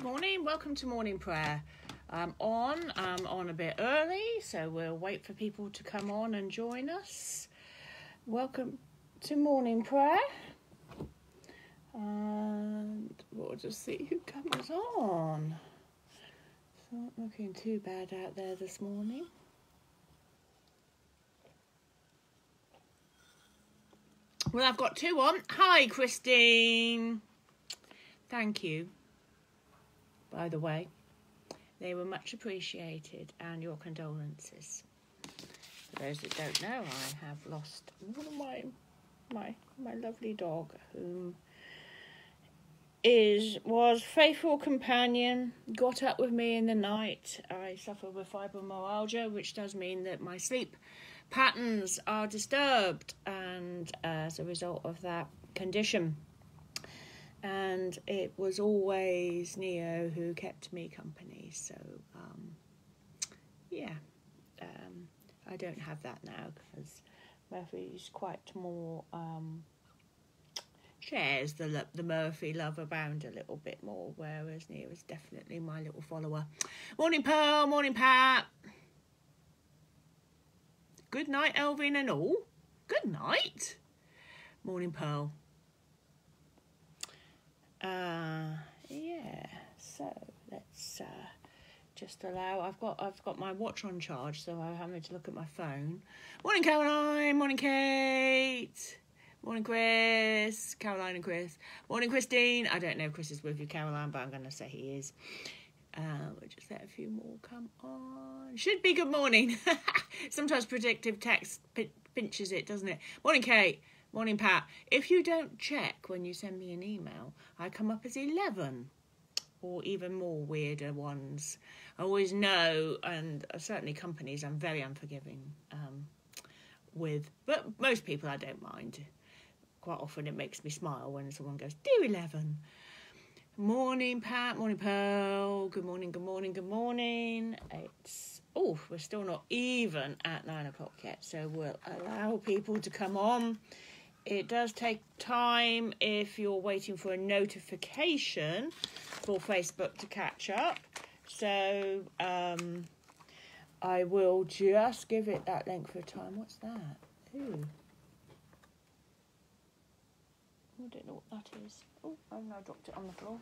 Good morning. Welcome to morning prayer. I'm on. I'm on a bit early, so we'll wait for people to come on and join us. Welcome to morning prayer. And we'll just see who comes on. It's not looking too bad out there this morning. Well, I've got two on. Hi, Christine. Thank you. By the way, they were much appreciated, and your condolences. For those that don't know, I have lost one of my my my lovely dog, whom is was faithful companion. Got up with me in the night. I suffer with fibromyalgia, which does mean that my sleep patterns are disturbed, and uh, as a result of that condition, and it was always Neo who kept me company. So, um, yeah, um, I don't have that now because Murphy's quite more um, shares the the Murphy love abound a little bit more, whereas Neo is definitely my little follower. Morning, Pearl. Morning, Pat. Good night, Elveen and all. Good night. Morning, Pearl. Uh, yeah. So let's uh, just allow. I've got I've got my watch on charge, so I'm having to look at my phone. Morning, Caroline. Morning, Kate. Morning, Chris. Caroline and Chris. Morning, Christine. I don't know if Chris is with you, Caroline, but I'm going to say he is. Uh, we'll just let a few more come on. Should be good morning. Sometimes predictive text pinches it, doesn't it? Morning, Kate. Morning, Pat. If you don't check when you send me an email, I come up as 11 or even more weirder ones. I always know, and certainly companies, I'm very unforgiving um, with, but most people I don't mind. Quite often it makes me smile when someone goes, Dear 11. Morning, Pat. Morning, Pearl. Good morning, good morning, good morning. It's, oh, we're still not even at nine o'clock yet, so we'll allow people to come on. It does take time if you're waiting for a notification for Facebook to catch up. So um, I will just give it that length of time. What's that? Ooh. I don't know what that is. Oh, I've now dropped it on the floor.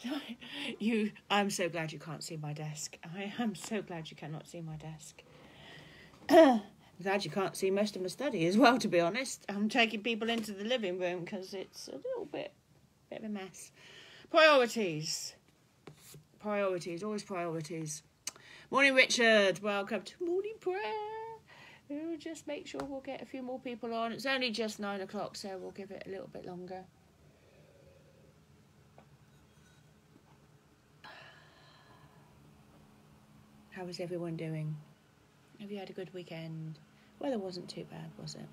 you, I'm so glad you can't see my desk. I am so glad you cannot see my desk. glad you can't see most of my study as well, to be honest. I'm taking people into the living room because it's a little bit, bit of a mess. Priorities. Priorities, always priorities. Morning, Richard. Welcome to morning prayer. We'll just make sure we'll get a few more people on. It's only just nine o'clock, so we'll give it a little bit longer. How is everyone doing? Have you had a good weekend? Weather wasn't too bad, was it?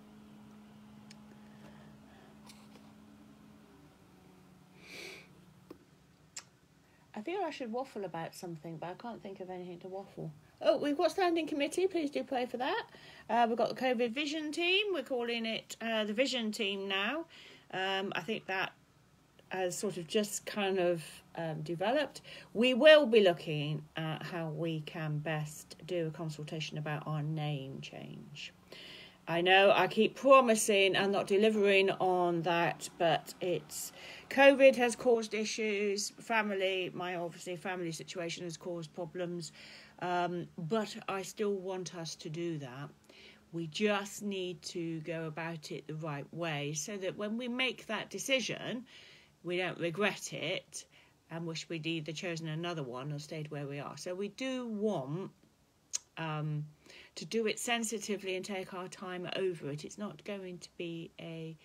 I feel I should waffle about something, but I can't think of anything to waffle. Oh, we've got standing committee. Please do pray for that. Uh, we've got the COVID Vision team. We're calling it uh, the Vision team now. Um, I think that has sort of just kind of um, developed. We will be looking at how we can best do a consultation about our name change. I know I keep promising and not delivering on that, but it's COVID has caused issues. Family, my obviously family situation has caused problems, um, but I still want us to do that. We just need to go about it the right way so that when we make that decision, we don't regret it and wish we'd either chosen another one or stayed where we are. So we do want um, to do it sensitively and take our time over it. It's not going to be a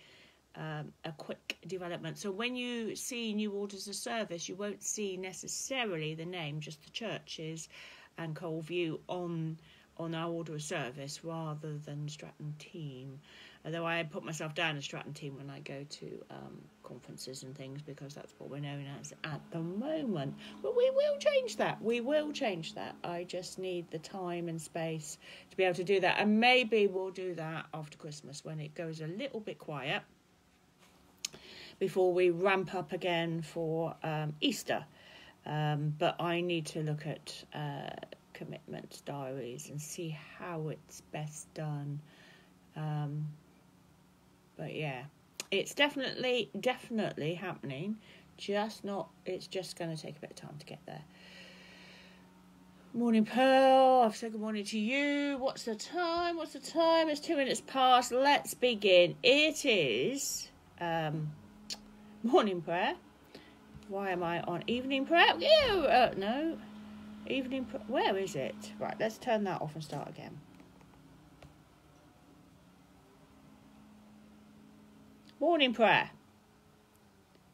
um, a quick development. So when you see new orders of service, you won't see necessarily the name, just the churches and Coalview on on our order of service rather than Stratton team. Although I put myself down as Stratton team when I go to um, conferences and things because that's what we're known as at the moment. But we will change that. We will change that. I just need the time and space to be able to do that. And maybe we'll do that after Christmas when it goes a little bit quiet before we ramp up again for um, Easter. Um, but I need to look at uh, commitment diaries and see how it's best done. Um, but yeah, it's definitely definitely happening. Just not. It's just going to take a bit of time to get there. Morning, Pearl. I've said good morning to you. What's the time? What's the time? It's two minutes past. Let's begin. It is um, morning prayer. Why am I on evening prayer? Uh, no. Evening. Where is it? Right, let's turn that off and start again. Morning prayer.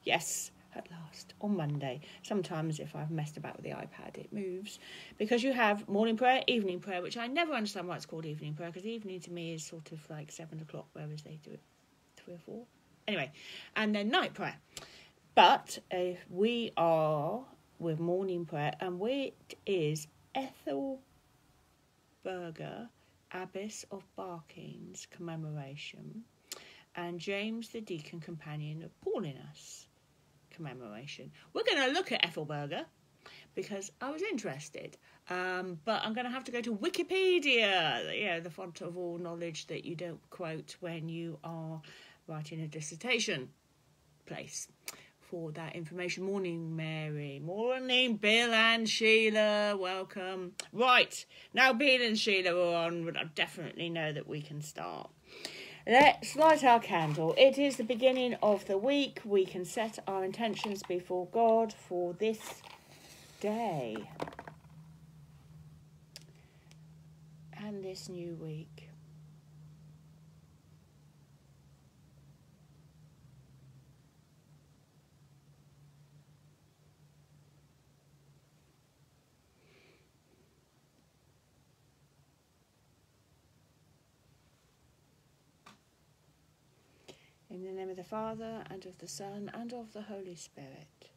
Yes at last on Monday. Sometimes, if I've messed about with the iPad, it moves because you have morning prayer, evening prayer, which I never understand why it's called evening prayer because evening to me is sort of like seven o'clock, whereas they do it three or four. Anyway, and then night prayer. But if we are with morning prayer, and it is Ethel Berger, Abbess of Barking's commemoration, and James the Deacon Companion of Paulinus commemoration. We're going to look at Ethelburga because I was interested. Um, but I'm going to have to go to Wikipedia, yeah, the font of all knowledge that you don't quote when you are writing a dissertation place for that information. Morning, Mary. Morning, Bill and Sheila. Welcome. Right, now Bill and Sheila are on, but I definitely know that we can start. Let's light our candle. It is the beginning of the week. We can set our intentions before God for this day and this new week. In the name of the Father, and of the Son, and of the Holy Spirit.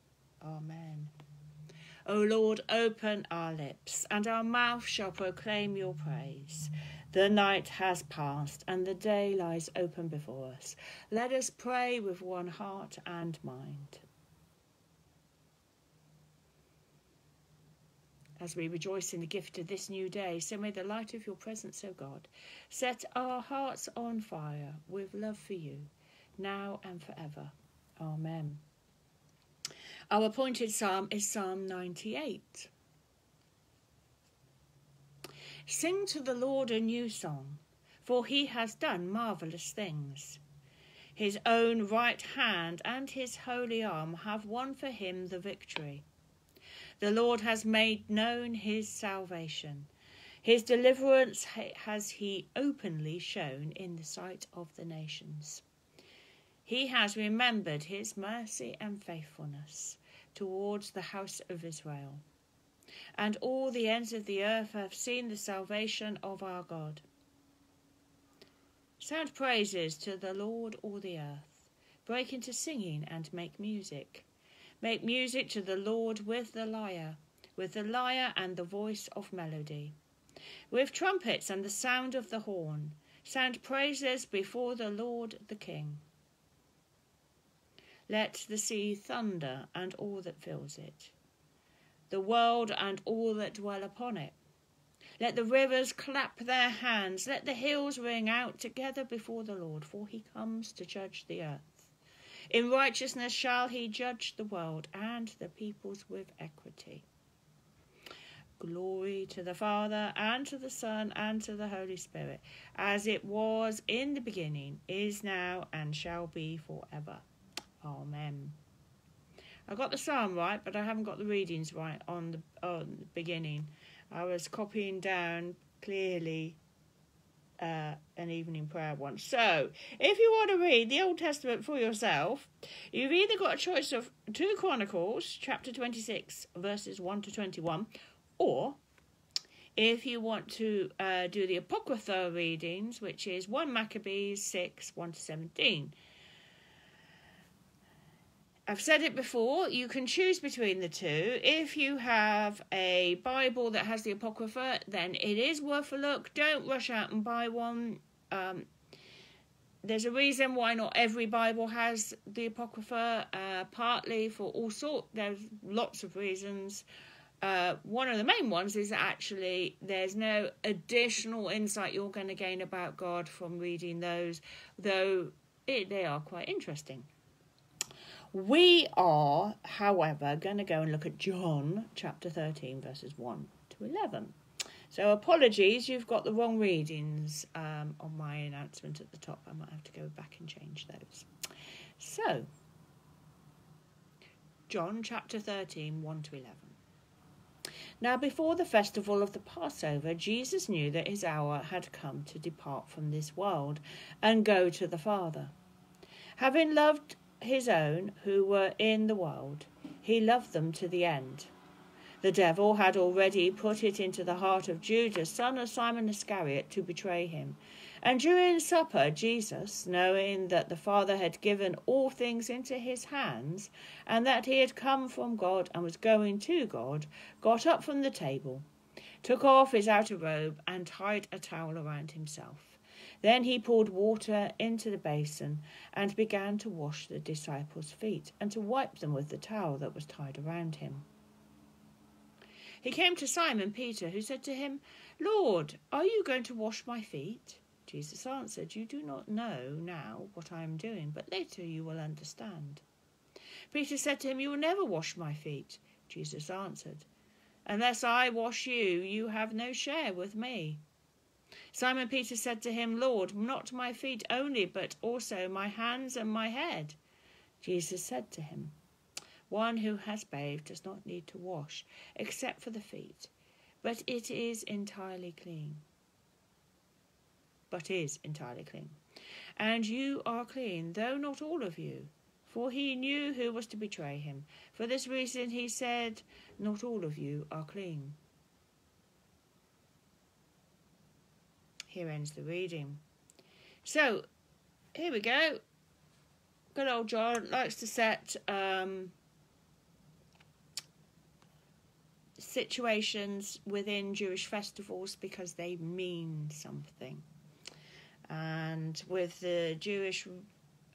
Amen. O Lord, open our lips, and our mouth shall proclaim your praise. The night has passed, and the day lies open before us. Let us pray with one heart and mind. As we rejoice in the gift of this new day, so may the light of your presence, O God, set our hearts on fire with love for you now and forever. Amen. Our appointed psalm is Psalm 98. Sing to the Lord a new song, for he has done marvellous things. His own right hand and his holy arm have won for him the victory. The Lord has made known his salvation. His deliverance has he openly shown in the sight of the nations. He has remembered his mercy and faithfulness towards the house of Israel. And all the ends of the earth have seen the salvation of our God. Sound praises to the Lord, all the earth. Break into singing and make music. Make music to the Lord with the lyre, with the lyre and the voice of melody. With trumpets and the sound of the horn, sound praises before the Lord the King. Let the sea thunder and all that fills it, the world and all that dwell upon it. Let the rivers clap their hands, let the hills ring out together before the Lord, for he comes to judge the earth. In righteousness shall he judge the world and the peoples with equity. Glory to the Father, and to the Son, and to the Holy Spirit, as it was in the beginning, is now, and shall be forever. Amen. I got the psalm right, but I haven't got the readings right on the, on the beginning. I was copying down clearly uh, an evening prayer once. So, if you want to read the Old Testament for yourself, you've either got a choice of 2 Chronicles, chapter 26, verses 1 to 21, or if you want to uh, do the Apocrypha readings, which is 1 Maccabees 6, 1 to 17. I've said it before, you can choose between the two. If you have a Bible that has the Apocrypha, then it is worth a look. Don't rush out and buy one. Um, there's a reason why not every Bible has the Apocrypha, uh, partly for all sort. There's lots of reasons. Uh, one of the main ones is that actually there's no additional insight you're going to gain about God from reading those, though it, they are quite interesting. We are, however, going to go and look at John chapter 13, verses 1 to 11. So apologies, you've got the wrong readings um, on my announcement at the top. I might have to go back and change those. So, John chapter 13, 1 to 11. Now, before the festival of the Passover, Jesus knew that his hour had come to depart from this world and go to the Father. Having loved his own who were in the world, he loved them to the end. The devil had already put it into the heart of Judas, son of Simon Iscariot, to betray him. And during supper, Jesus, knowing that the Father had given all things into his hands, and that he had come from God and was going to God, got up from the table, took off his outer robe, and tied a towel around himself. Then he poured water into the basin and began to wash the disciples' feet and to wipe them with the towel that was tied around him. He came to Simon Peter, who said to him, Lord, are you going to wash my feet? Jesus answered, You do not know now what I am doing, but later you will understand. Peter said to him, You will never wash my feet. Jesus answered, Unless I wash you, you have no share with me. Simon Peter said to him, Lord, not my feet only, but also my hands and my head. Jesus said to him, one who has bathed does not need to wash, except for the feet, but it is entirely clean. But is entirely clean. And you are clean, though not all of you. For he knew who was to betray him. For this reason he said, Not all of you are clean. Here ends the reading. So, here we go. Good old John likes to set um, situations within Jewish festivals because they mean something. And with the Jewish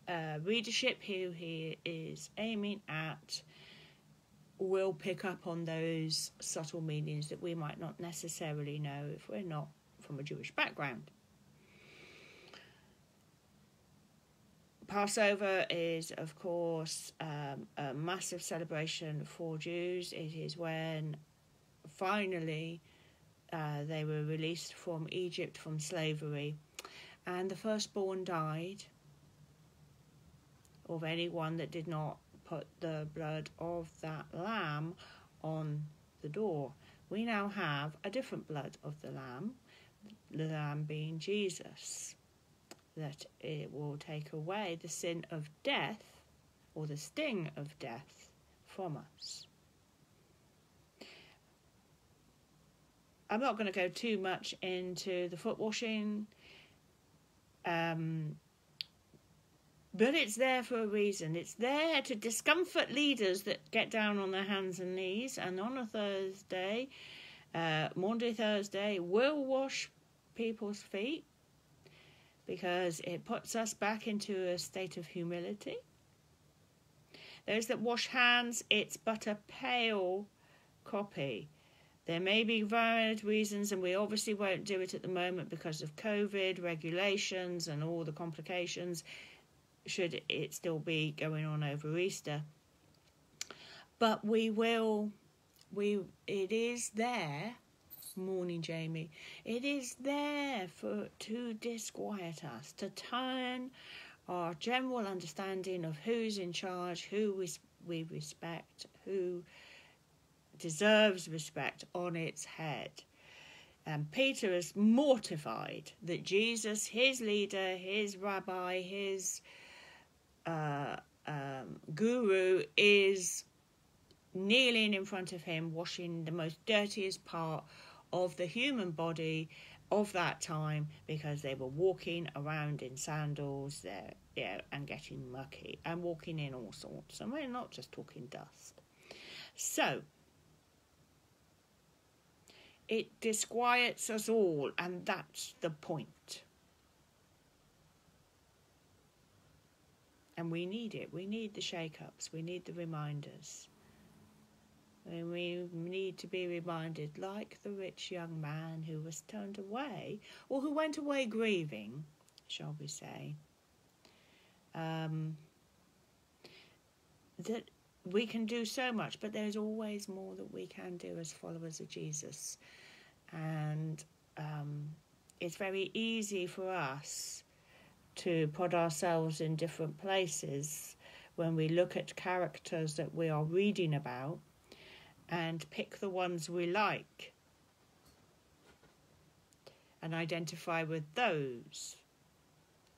uh, readership who he is aiming at, will pick up on those subtle meanings that we might not necessarily know if we're not from a Jewish background. Passover is, of course, um, a massive celebration for Jews. It is when finally uh, they were released from Egypt from slavery, and the firstborn died of anyone that did not put the blood of that lamb on the door. We now have a different blood of the lamb, the lamb being Jesus, that it will take away the sin of death or the sting of death from us. I'm not going to go too much into the foot washing, um, but it's there for a reason. It's there to discomfort leaders that get down on their hands and knees, and on a Thursday, uh, Maundy Thursday, will wash people's feet because it puts us back into a state of humility. Those that wash hands, it's but a pale copy there may be varied reasons, and we obviously won't do it at the moment because of COVID regulations and all the complications, should it still be going on over Easter. But we will, we it is there. Morning, Jamie. It is there for to disquiet us, to turn our general understanding of who's in charge, who we, we respect, who deserves respect on its head. And Peter is mortified that Jesus, his leader, his rabbi, his uh, um, guru, is kneeling in front of him, washing the most dirtiest part of the human body of that time because they were walking around in sandals there, yeah, and getting mucky and walking in all sorts. And we're not just talking dust. So it disquiets us all, and that's the point. And we need it. We need the shake ups. We need the reminders. And we need to be reminded, like the rich young man who was turned away, or who went away grieving, shall we say, um, that we can do so much, but there's always more that we can do as followers of Jesus. And um, it's very easy for us to put ourselves in different places when we look at characters that we are reading about and pick the ones we like and identify with those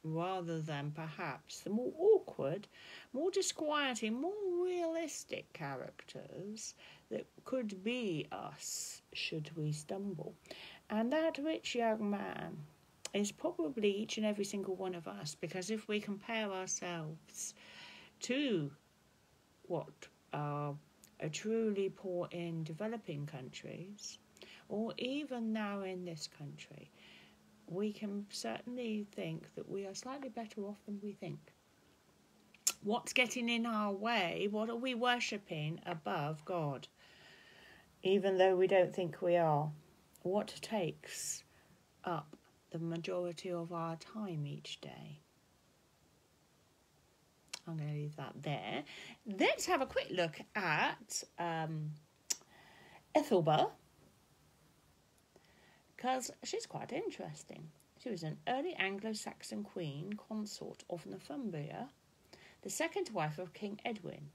rather than perhaps the more awkward, more disquieting, more realistic characters that could be us should we stumble. And that rich young man is probably each and every single one of us because if we compare ourselves to what are truly poor in developing countries, or even now in this country, we can certainly think that we are slightly better off than we think. What's getting in our way? What are we worshipping above God? Even though we don't think we are. What takes up the majority of our time each day? I'm going to leave that there. Let's have a quick look at um, Ethelba because she's quite interesting. She was an early Anglo Saxon queen consort of Northumbria, the second wife of King Edwin.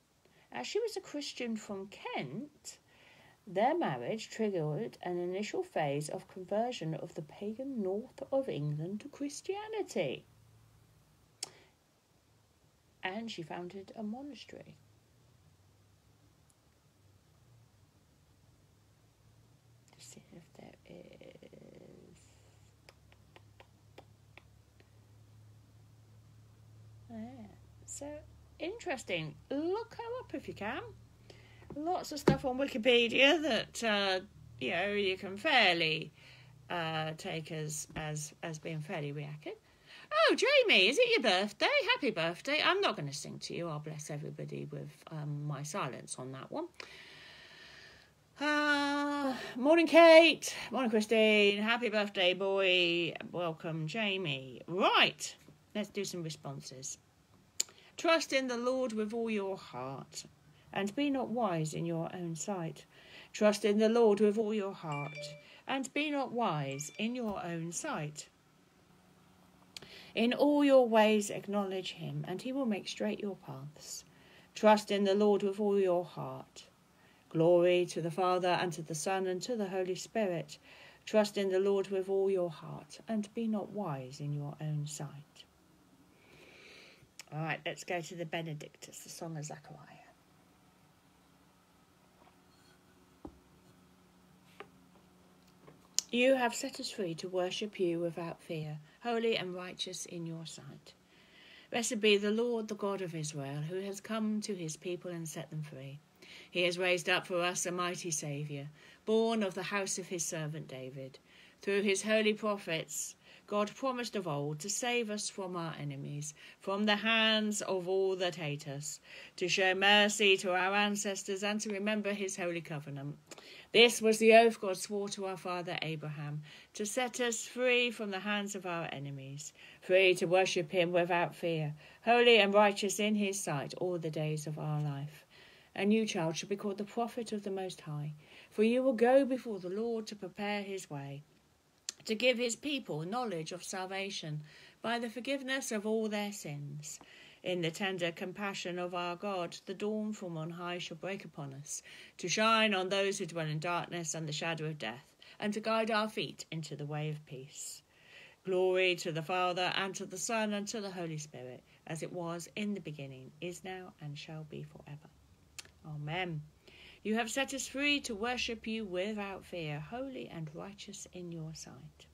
As she was a Christian from Kent, their marriage triggered an initial phase of conversion of the pagan north of England to Christianity and she founded a monastery. See if there is. So interesting. Look her up if you can. Lots of stuff on Wikipedia that uh, you know you can fairly uh, take as as as being fairly accurate. Oh, Jamie, is it your birthday? Happy birthday. I'm not going to sing to you. I'll bless everybody with um, my silence on that one. Uh, morning, Kate. Morning, Christine. Happy birthday, boy. Welcome, Jamie. Right, let's do some responses. Trust in the Lord with all your heart, and be not wise in your own sight. Trust in the Lord with all your heart, and be not wise in your own sight. In all your ways acknowledge him, and he will make straight your paths. Trust in the Lord with all your heart. Glory to the Father, and to the Son, and to the Holy Spirit. Trust in the Lord with all your heart, and be not wise in your own sight. All right, let's go to the Benedictus, the Song of Zechariah. You have set us free to worship you without fear holy and righteous in your sight. Blessed be the Lord, the God of Israel, who has come to his people and set them free. He has raised up for us a mighty Saviour, born of the house of his servant David. Through his holy prophets, God promised of old to save us from our enemies, from the hands of all that hate us, to show mercy to our ancestors, and to remember his holy covenant. This was the oath God swore to our father Abraham, to set us free from the hands of our enemies, free to worship him without fear, holy and righteous in his sight all the days of our life. And you, child, shall be called the prophet of the Most High, for you will go before the Lord to prepare his way, to give his people knowledge of salvation by the forgiveness of all their sins in the tender compassion of our God, the dawn from on high shall break upon us, to shine on those who dwell in darkness and the shadow of death, and to guide our feet into the way of peace. Glory to the Father, and to the Son, and to the Holy Spirit, as it was in the beginning, is now, and shall be forever. Amen. You have set us free to worship you without fear, holy and righteous in your sight.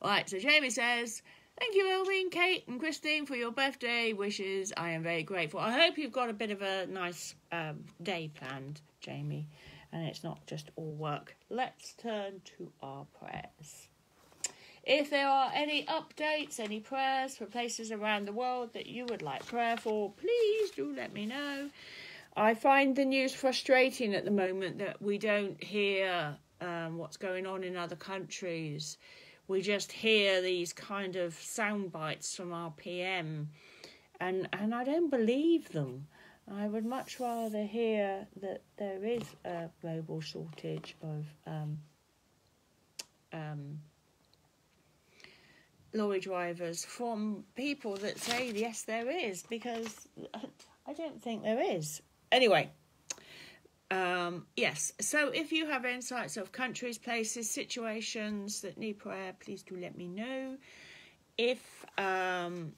All right, so Jamie says, Thank you, Elveen, Kate, and Christine, for your birthday wishes. I am very grateful. I hope you've got a bit of a nice um, day planned, Jamie, and it's not just all work. Let's turn to our prayers. If there are any updates, any prayers for places around the world that you would like prayer for, please do let me know. I find the news frustrating at the moment that we don't hear um, what's going on in other countries. We just hear these kind of sound bites from our PM, and and I don't believe them. I would much rather hear that there is a global shortage of um, um, lorry drivers from people that say yes there is because I don't think there is. Anyway, um, yes, so if you have insights of countries, places, situations that need prayer, please do let me know. If um,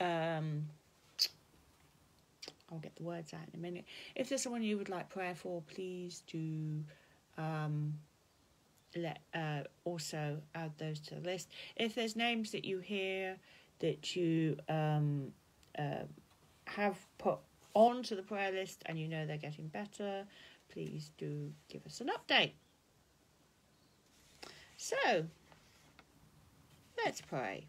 um, I'll get the words out in a minute. If there's someone you would like prayer for, please do um, let uh, also add those to the list. If there's names that you hear that you um, uh, have put onto the prayer list and you know they're getting better, please do give us an update. So, let's pray.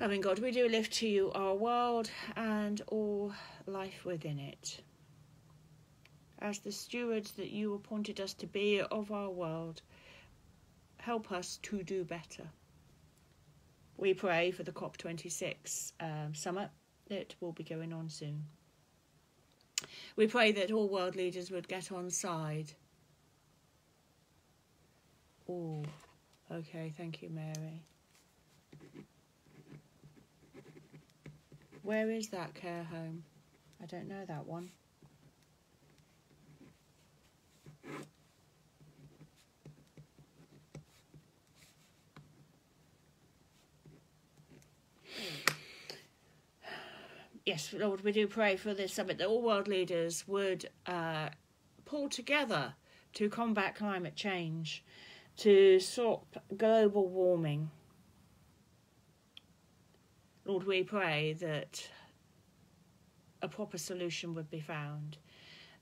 Loving God, we do lift to you our world and all life within it as the stewards that you appointed us to be of our world, help us to do better. We pray for the COP26 um, summit that will be going on soon. We pray that all world leaders would get on side. Oh, okay, thank you, Mary. Where is that care home? I don't know that one. Yes, Lord, we do pray for this summit that all world leaders would uh, pull together to combat climate change, to stop global warming. Lord, we pray that a proper solution would be found,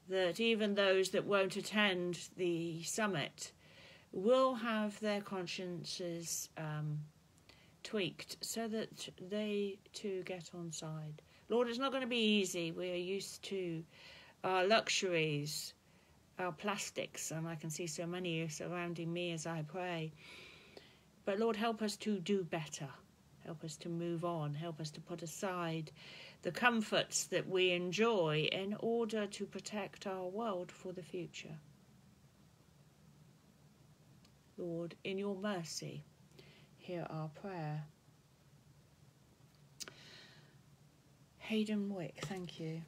that even those that won't attend the summit will have their consciences um, tweaked so that they too get on side. Lord, it's not going to be easy. We are used to our luxuries, our plastics, and I can see so many surrounding me as I pray. But Lord, help us to do better. Help us to move on. Help us to put aside the comforts that we enjoy in order to protect our world for the future. Lord, in your mercy, hear our prayer. Haydon Wick, thank you.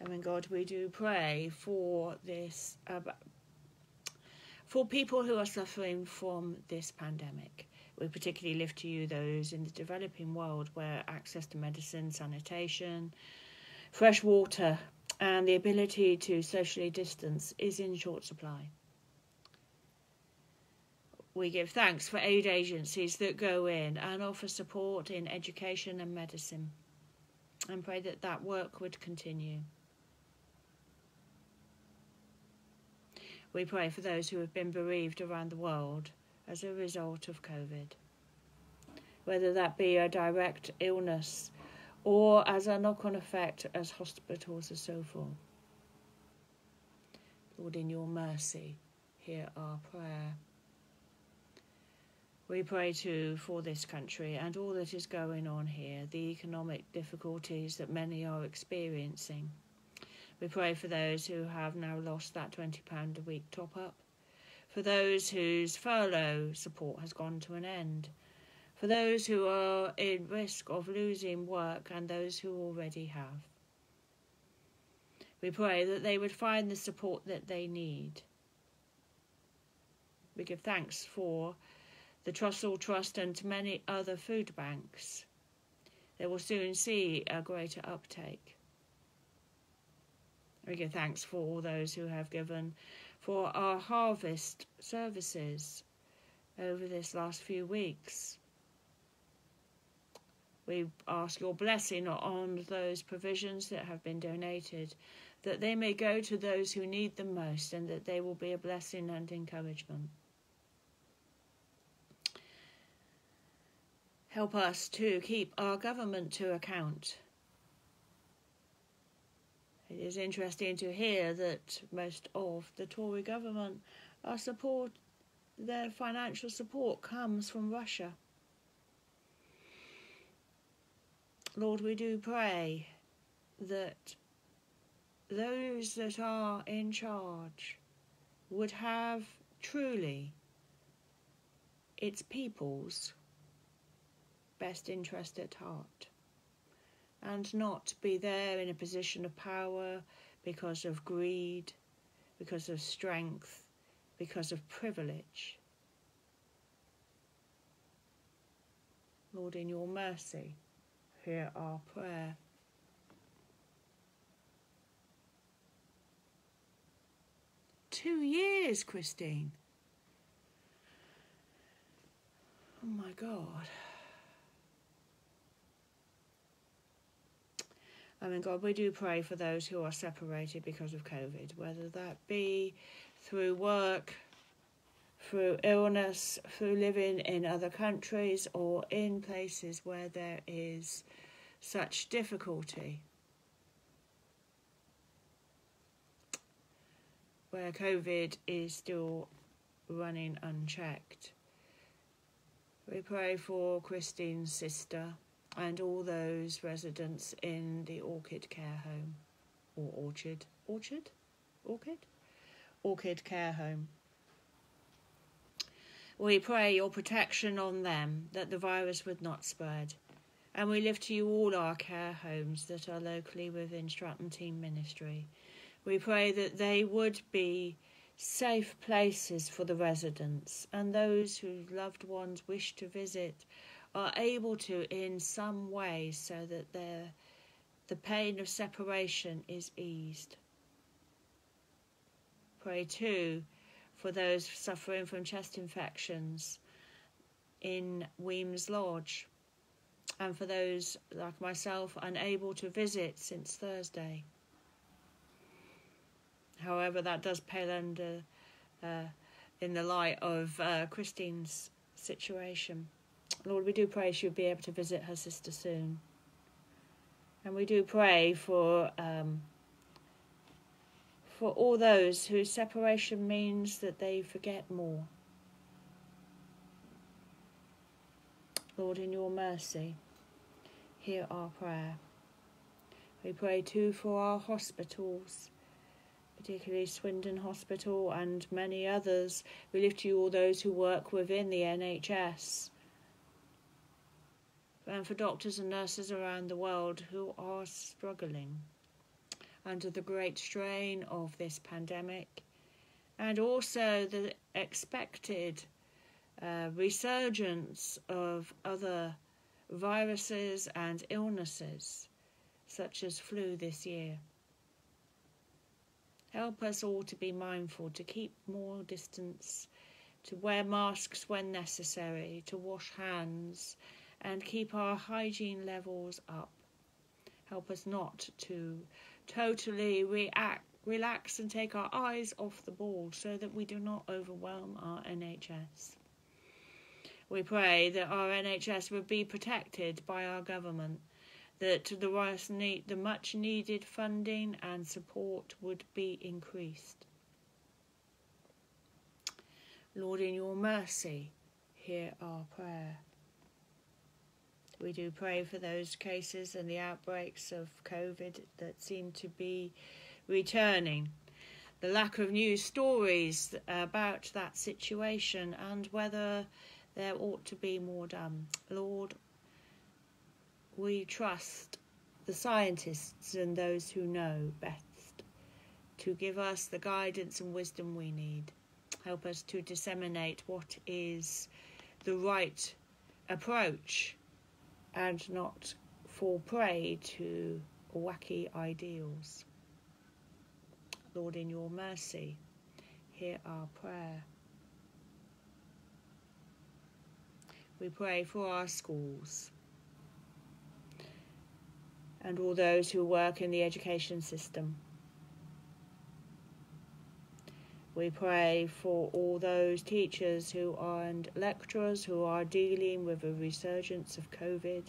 And God, we do pray for this, uh, for people who are suffering from this pandemic. We particularly lift to you those in the developing world where access to medicine, sanitation, fresh water, and the ability to socially distance is in short supply we give thanks for aid agencies that go in and offer support in education and medicine and pray that that work would continue. We pray for those who have been bereaved around the world as a result of COVID, whether that be a direct illness or as a knock on effect as hospitals are so full. Lord, in your mercy, hear our prayer. We pray too for this country and all that is going on here, the economic difficulties that many are experiencing. We pray for those who have now lost that £20 a week top up, for those whose furlough support has gone to an end, for those who are in risk of losing work and those who already have. We pray that they would find the support that they need. We give thanks for the Trussell Trust and many other food banks. They will soon see a greater uptake. We give thanks for all those who have given for our harvest services over this last few weeks. We ask your blessing on those provisions that have been donated, that they may go to those who need them most and that they will be a blessing and encouragement. Help us to keep our government to account. It is interesting to hear that most of the Tory government are support their financial support comes from Russia. Lord, we do pray that those that are in charge would have truly its people's best interest at heart and not be there in a position of power because of greed, because of strength, because of privilege. Lord, in your mercy, hear our prayer. Two years, Christine. Oh my God. I mean, God, we do pray for those who are separated because of COVID, whether that be through work, through illness, through living in other countries, or in places where there is such difficulty. Where COVID is still running unchecked. We pray for Christine's sister and all those residents in the Orchid Care Home or Orchard, Orchard, Orchid, Orchid Care Home. We pray your protection on them, that the virus would not spread. And we lift to you all our care homes that are locally within Stratton Team Ministry. We pray that they would be safe places for the residents and those whose loved ones wish to visit are able to in some way so that their the pain of separation is eased. Pray too for those suffering from chest infections in Weems Lodge and for those like myself unable to visit since Thursday. However, that does pale under uh, in the light of uh, Christine's situation. Lord, we do pray she'll be able to visit her sister soon. And we do pray for um, for all those whose separation means that they forget more. Lord, in your mercy, hear our prayer. We pray too for our hospitals, particularly Swindon Hospital and many others. We lift you all those who work within the NHS and for doctors and nurses around the world who are struggling under the great strain of this pandemic and also the expected uh, resurgence of other viruses and illnesses such as flu this year. Help us all to be mindful, to keep more distance, to wear masks when necessary, to wash hands, and keep our hygiene levels up. Help us not to totally react, relax and take our eyes off the ball so that we do not overwhelm our NHS. We pray that our NHS would be protected by our government, that the, the much needed funding and support would be increased. Lord, in your mercy, hear our prayer. We do pray for those cases and the outbreaks of COVID that seem to be returning. The lack of news stories about that situation and whether there ought to be more done. Lord, we trust the scientists and those who know best to give us the guidance and wisdom we need. Help us to disseminate what is the right approach and not fall prey to wacky ideals. Lord, in your mercy, hear our prayer. We pray for our schools. and all those who work in the education system. We pray for all those teachers who are and lecturers who are dealing with a resurgence of COVID,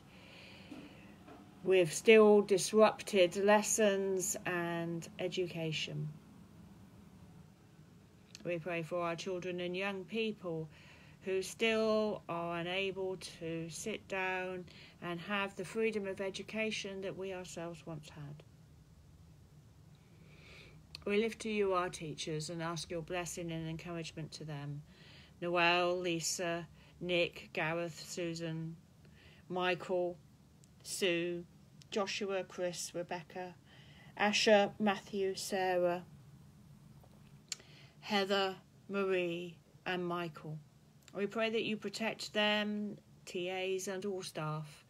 with still disrupted lessons and education. We pray for our children and young people who still are unable to sit down and have the freedom of education that we ourselves once had. We lift to you our teachers and ask your blessing and encouragement to them. Noel, Lisa, Nick, Gareth, Susan, Michael, Sue, Joshua, Chris, Rebecca, Asher, Matthew, Sarah, Heather, Marie, and Michael. We pray that you protect them, TAs, and all staff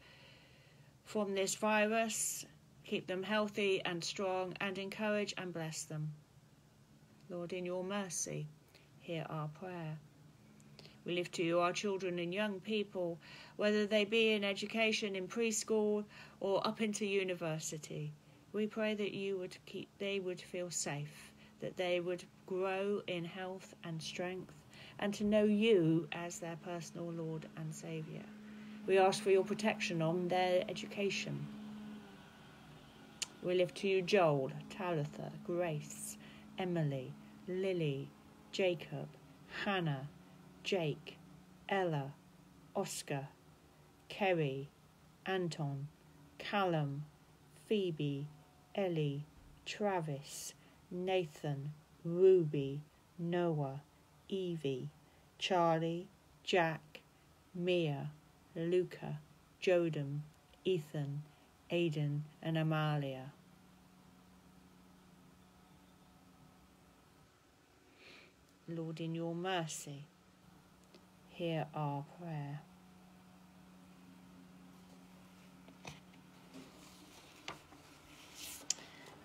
from this virus. Keep them healthy and strong, and encourage and bless them. Lord, in your mercy, hear our prayer. We lift to you our children and young people, whether they be in education in preschool or up into university. We pray that you would keep they would feel safe, that they would grow in health and strength, and to know you as their personal Lord and Saviour. We ask for your protection on their education. We lift to you Joel, Talitha, Grace, Emily, Lily, Jacob, Hannah, Jake, Ella, Oscar, Kerry, Anton, Callum, Phoebe, Ellie, Travis, Nathan, Ruby, Noah, Evie, Charlie, Jack, Mia, Luca, Jodem, Ethan, Aidan, and Amalia. Lord, in your mercy, hear our prayer.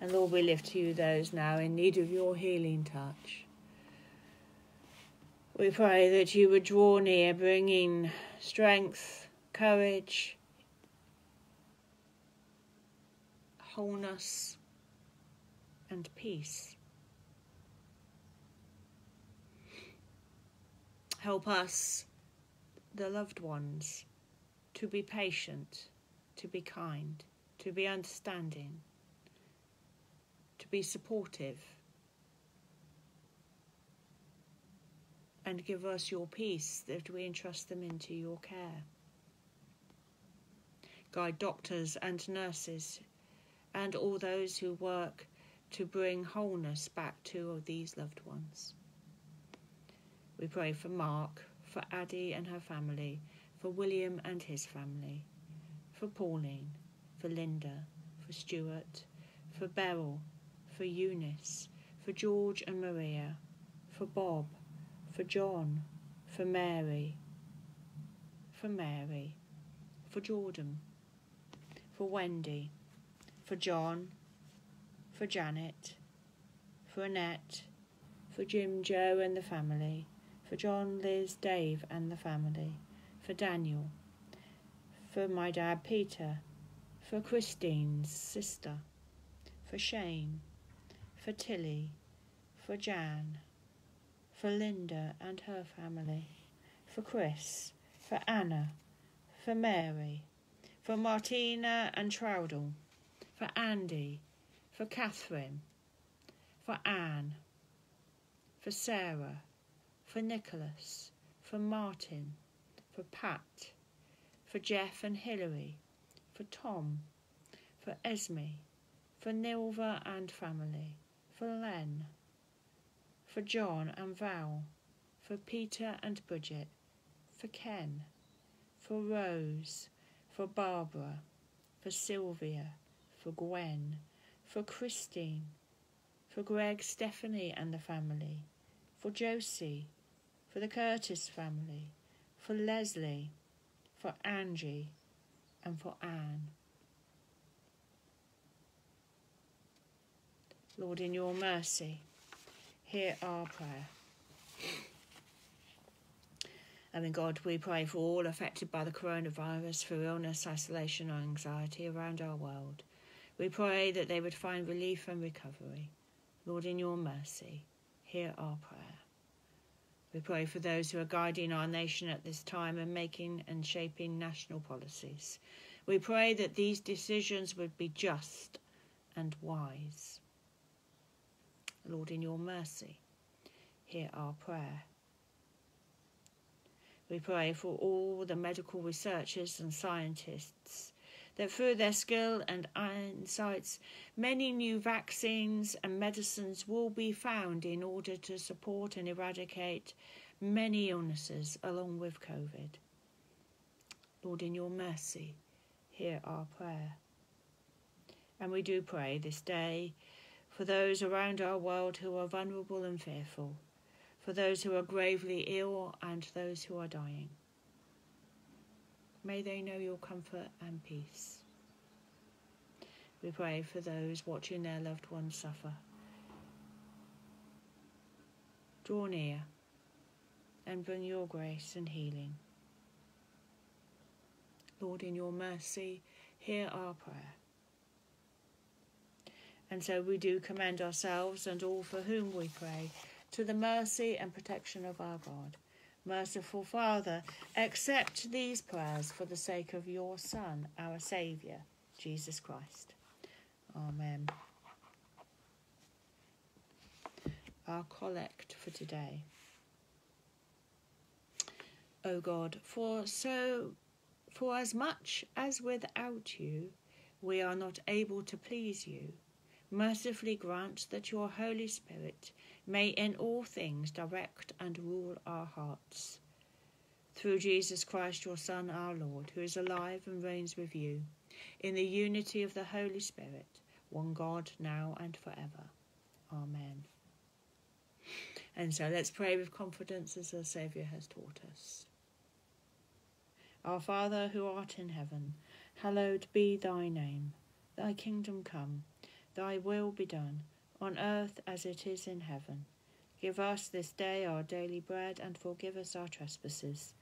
And Lord, we lift to you those now in need of your healing touch. We pray that you would draw near, bringing strength, courage, wholeness, and peace. Help us, the loved ones, to be patient, to be kind, to be understanding, to be supportive, and give us your peace that we entrust them into your care. Guide doctors and nurses and all those who work to bring wholeness back to these loved ones. We pray for Mark, for Addie and her family, for William and his family, for Pauline, for Linda, for Stuart, for Beryl, for Eunice, for George and Maria, for Bob, for John, for Mary, for Mary, for Jordan, for Wendy, for John, for Janet, for Annette, for Jim, Joe and the family, for John, Liz, Dave and the family, for Daniel, for my dad Peter, for Christine's sister, for Shane, for Tilly, for Jan, for Linda and her family, for Chris, for Anna, for Mary, for Martina and Troudel, for Andy, for Catherine, for Anne, for Sarah, for Nicholas, for Martin, for Pat, for Jeff and Hilary, for Tom, for Esme, for Nilva and family, for Len, for John and Val, for Peter and Bridget, for Ken, for Rose, for Barbara, for Sylvia, for Gwen, for Christine, for Greg, Stephanie and the family, for Josie, for the Curtis family, for Leslie, for Angie, and for Anne. Lord, in your mercy, hear our prayer. And in God, we pray for all affected by the coronavirus, for illness, isolation, or anxiety around our world. We pray that they would find relief and recovery. Lord, in your mercy, hear our prayer. We pray for those who are guiding our nation at this time and making and shaping national policies. We pray that these decisions would be just and wise. Lord, in your mercy, hear our prayer. We pray for all the medical researchers and scientists that through their skill and insights, many new vaccines and medicines will be found in order to support and eradicate many illnesses along with COVID. Lord, in your mercy, hear our prayer. And we do pray this day for those around our world who are vulnerable and fearful, for those who are gravely ill and those who are dying. May they know your comfort and peace. We pray for those watching their loved ones suffer. Draw near and bring your grace and healing. Lord, in your mercy, hear our prayer. And so we do commend ourselves and all for whom we pray to the mercy and protection of our God. Merciful Father, accept these prayers for the sake of your Son, our Saviour, Jesus Christ. Amen. Our collect for today. O God, for so for as much as without you we are not able to please you, mercifully grant that your Holy Spirit may in all things direct and rule our hearts. Through Jesus Christ, your Son, our Lord, who is alive and reigns with you, in the unity of the Holy Spirit, one God, now and forever. Amen. And so let's pray with confidence as our Saviour has taught us. Our Father who art in heaven, hallowed be thy name. Thy kingdom come, thy will be done, on earth as it is in heaven. Give us this day our daily bread, and forgive us our trespasses,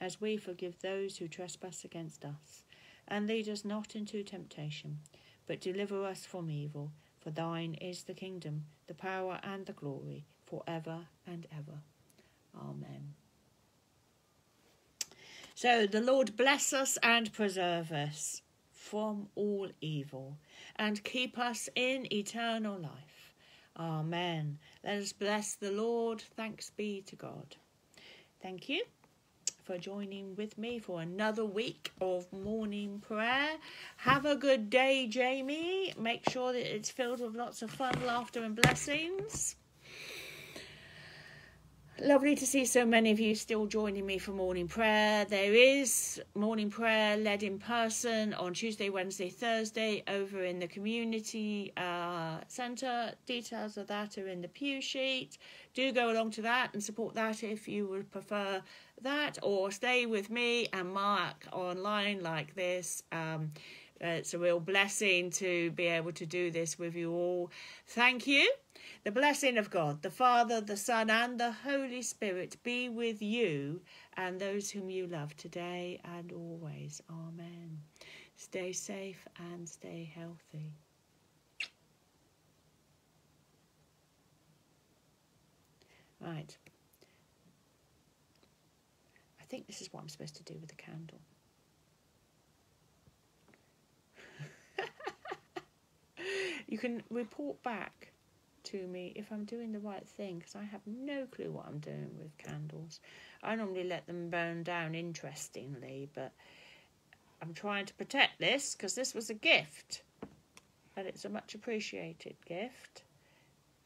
as we forgive those who trespass against us. And lead us not into temptation, but deliver us from evil. For thine is the kingdom, the power, and the glory, for ever and ever. Amen. So the Lord bless us and preserve us from all evil, and keep us in eternal life. Amen. Let us bless the Lord. Thanks be to God. Thank you for joining with me for another week of morning prayer. Have a good day, Jamie. Make sure that it's filled with lots of fun, laughter, and blessings. Lovely to see so many of you still joining me for morning prayer. There is morning prayer led in person on Tuesday, Wednesday, Thursday over in the community uh, centre. Details of that are in the pew sheet. Do go along to that and support that if you would prefer that, or stay with me and Mark online like this. Um, Uh, it's a real blessing to be able to do this with you all. Thank you. The blessing of God, the Father, the Son, and the Holy Spirit be with you and those whom you love today and always. Amen. Stay safe and stay healthy. Right. I think this is what I'm supposed to do with the candle. You can report back to me if I'm doing the right thing because I have no clue what I'm doing with candles. I normally let them burn down interestingly, but I'm trying to protect this because this was a gift and it's a much appreciated gift.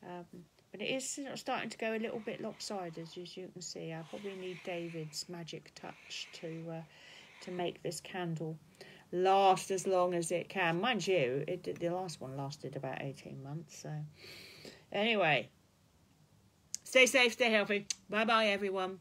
Um, but it is starting to go a little bit lopsided as you can see. I probably need David's magic touch to uh, to make this candle last as long as it can. Mind you, it the last one lasted about 18 months, so Anyway, stay safe, stay healthy. Bye bye, everyone.